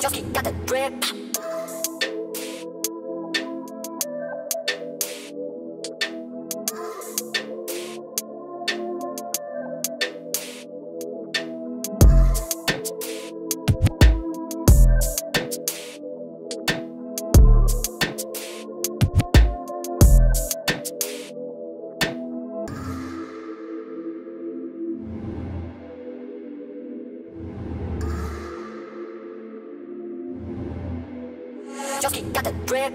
Joskee got the drip. Joskee got the drip.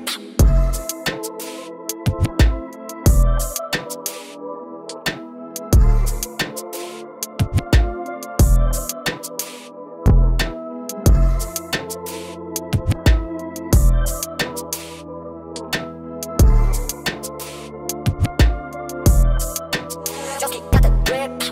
Joskee got the drip.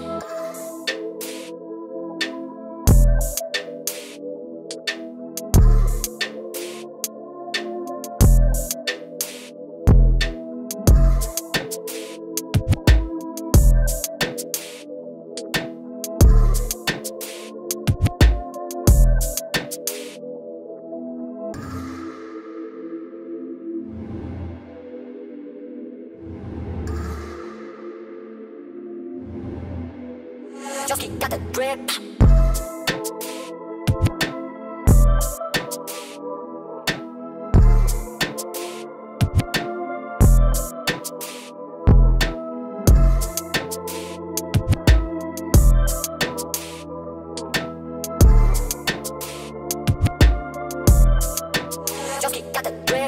Joskee got the drip. Got the grip.